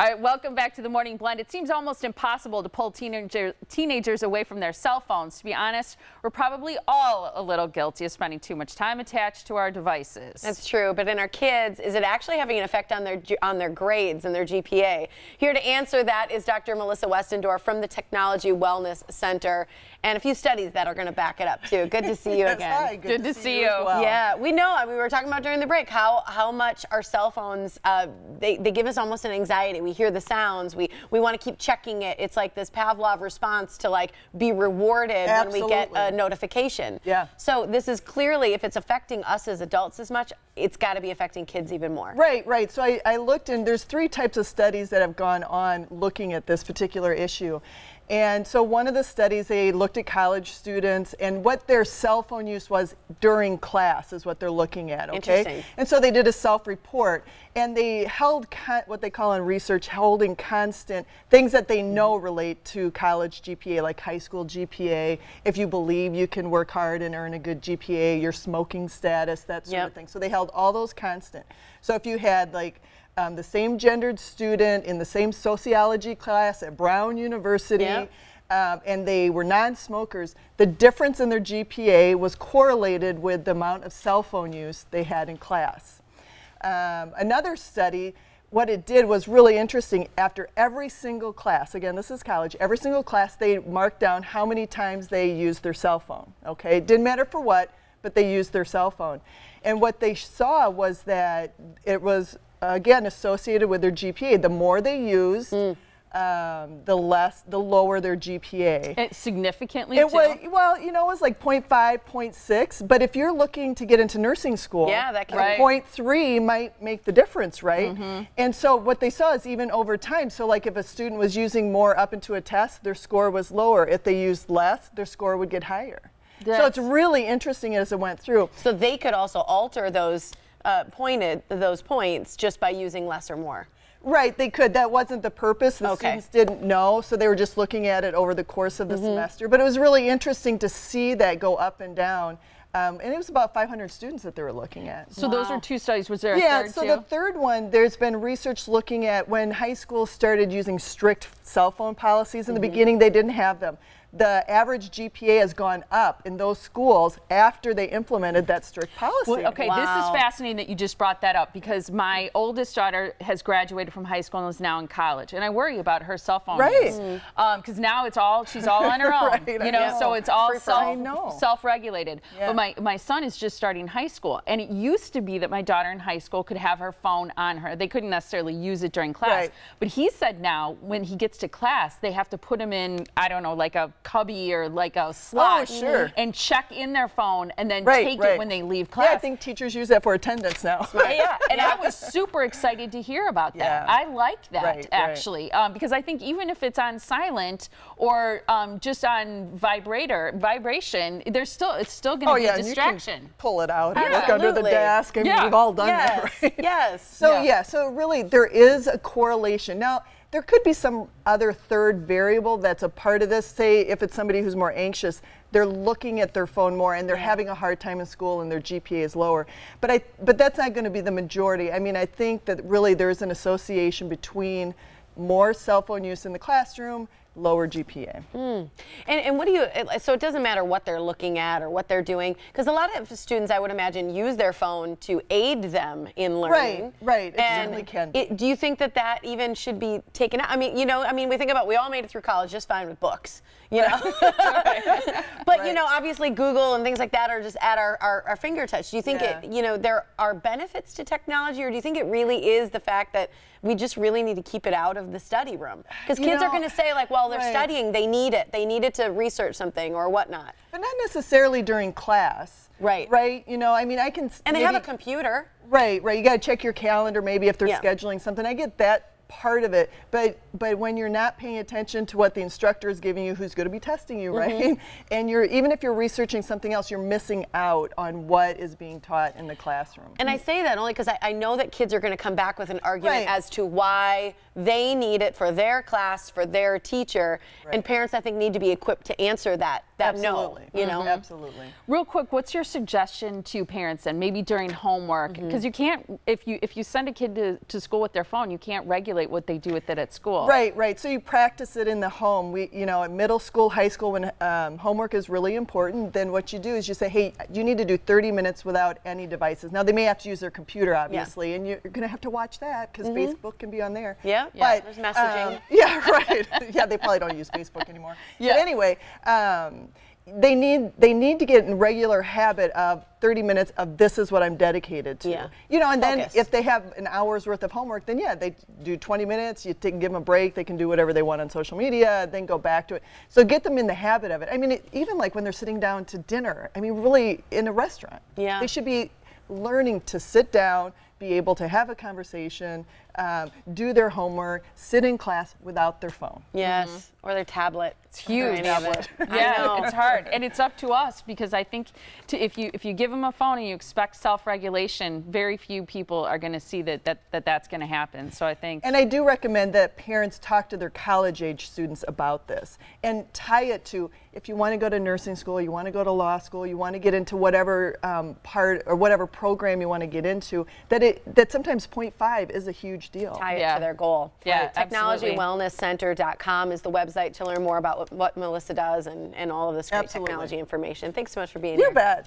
All right, welcome back to the Morning Blend. It seems almost impossible to pull teenager, teenagers away from their cell phones. To be honest, we're probably all a little guilty of spending too much time attached to our devices. That's true, but in our kids, is it actually having an effect on their on their grades and their GPA? Here to answer that is Dr. Melissa Westendorf from the Technology Wellness Center, and a few studies that are going to back it up too. Good to see you yes, again. Hi, good, good to, to, see, see you. you. Well. Yeah, we know. We were talking about during the break how how much our cell phones uh, they they give us almost an anxiety. We hear the sounds. We we want to keep checking it. It's like this Pavlov response to like be rewarded Absolutely. when we get a notification. Yeah. So this is clearly if it's affecting us as adults as much, it's got to be affecting kids even more. Right, right. So I, I looked and there's three types of studies that have gone on looking at this particular issue. And so one of the studies, they looked at college students and what their cell phone use was during class is what they're looking at, okay? Interesting. And so they did a self-report and they held con- what they call in research holding constant things that they know relate to college GPA, like high school GPA, if you believe you can work hard and earn a good GPA, your smoking status, that sort Yep. of thing. So they held all those constant. So if you had like um, the same gendered student in the same sociology class at Brown University, Yep. Um, and they were non-smokers, the difference in their GPA was correlated with the amount of cell phone use they had in class. Um, another study, what it did was really interesting. After every single class, again, this is college, every single class they marked down how many times they used their cell phone. Okay, it didn't matter for what, but they used their cell phone. And what they saw was that it was, again, associated with their GPA. The more they used, um, the less, the lower their GPA. It significantly It too? was well, you know, it was like 0.5, 0.6. But if you're looking to get into nursing school, Yeah, that can- Right. 0.3 might make the difference, right? Mm-hmm. And so what they saw is even over time. So like if a student was using more up into a test, their score was lower. If they used less, their score would get higher. so it's really interesting as it went through. So they could also alter those uh, pointed those points just by using less or more. Right, they could. That wasn't the purpose. The Okay. students didn't know, so they were just looking at it over the course of the semester. But it was really interesting to see that go up and down. Um, and it was about 500 students that they were looking at. so those are two studies. Was there a yeah, third so too? the third one, there's been research looking at when high schools started using strict cell phone policies. In the beginning, they didn't have them. The average GPA has gone up in those schools after they implemented that strict policy. Well, okay, this is fascinating that you just brought that up because my oldest daughter has graduated from high school and is now in college, and I worry about her cell phone Right. use um, because now it's all she's all on her own, Right, you know, know. so it's all Free for all. I know. self self-regulated. Yeah. But my my son is just starting high school, and it used to be that my daughter in high school could have her phone on her. They couldn't necessarily use it during class, Right. but he said now when he gets to class, they have to put him in I don't know like a cubby or like a slot, sure. and check in their phone and then Right, take right. it when they leave class. Yeah, I think teachers use that for attendance now. Yeah, and I was super excited to hear about that. Yeah. I like that Right, actually, um, because I think even if it's on silent or um, just on vibrator vibration, there's still it's still going to Oh be yeah, a distraction. can pull it out and look under the desk. and Yeah. we've all done yes, that, right? yes. So Yeah. yeah. so really there is a correlation. Now, there could be some other third variable that's a part of this. Say if it's somebody who's more anxious, they're looking at their phone more and they're having a hard time in school and their GPA is lower. But I but that's not going to be the majority. I mean, I think that really there's an association between more cell phone use in the classroom, lower GPA. Hmm. And, and what do you, so it doesn't matter what they're looking at or what they're doing, because a lot of students, I would imagine, use their phone to aid them in learning. right, it And certainly can. it- do you think that that even should be taken out? I mean, you know, I mean, we think about, we all made it through college just fine with books, you know? but, you know, obviously Google and things like that are just at our, our, our finger touch. Do you think Yeah. it, you know, there are benefits to technology, or do you think it really is the fact that we just really need to keep it out of the study room? Because kids are going to say, like, well, they're right. studying, they need it. They needed to research something or whatnot. But not necessarily during class. Right. Right? You know, I mean, I can And they have a computer. Right, right. You got to check your calendar maybe if they're Yeah. scheduling something. I get that part of it, but but when you're not paying attention to what the instructor is giving you, who's going to be testing you, Mm-hmm. right? And you're even if you're researching something else, you're missing out on what is being taught in the classroom. And I say that only because I, I know that kids are going to come back with an argument Right. as to why they need it for their class, for their teacher. And parents, I think, need to be equipped to answer that, that Absolutely. no. You know? Mhm. Absolutely. Real quick, what's your suggestion to parents and maybe during homework? Mm-hmm. Because you can't, if you if you send a kid to, to school with their phone, you can't regulate emulate what they do with it at school. Right, right. So you practice it in the home. We, you know, at middle school, high school, when um, homework is really important, then what you do is you say, hey, you need to do 30 minutes without any devices. Now they may have to use their computer, obviously, and you're going to have to watch that because Facebook can be on there. Yeah, but there's messaging. um, yeah, right. yeah, they probably don't use Facebook anymore. Yeah. But anyway. Um, they need they need to get in regular habit of 30 minutes of this is what I'm dedicated to. Yeah. You know, and then Focus. if they have an hour's worth of homework, then yeah, they do 20 minutes. You take, give them a break. They can do whatever they want on social media, then go back to it. So get them in the habit of it. I mean, it, even like when they're sitting down to dinner. I mean, really in a restaurant. Yeah. They should be learning to sit down, be able to have a conversation, um, do their homework, sit in class without their phone. Yes, or their tablet. It's huge. Any of it. I Yeah, know. it's hard, and it's up to us because I think to, if you if you give them a phone and you expect self-regulation, very few people are going to see that, that that that's going to happen. So I think And I do recommend that parents talk to their college age students about this and tie it to if you want to go to nursing school, you want to go to law school, you want to get into whatever um, part or whatever program you want to get into, that it that sometimes 0.5 is a huge deal. tie it Yeah. to their goal. Yeah, Right. absolutely. TechnologyWellnessCenter.com is the website to learn more about what, what Melissa does and, and all of this great Absolutely. technology information. Thanks so much for being You here. bet.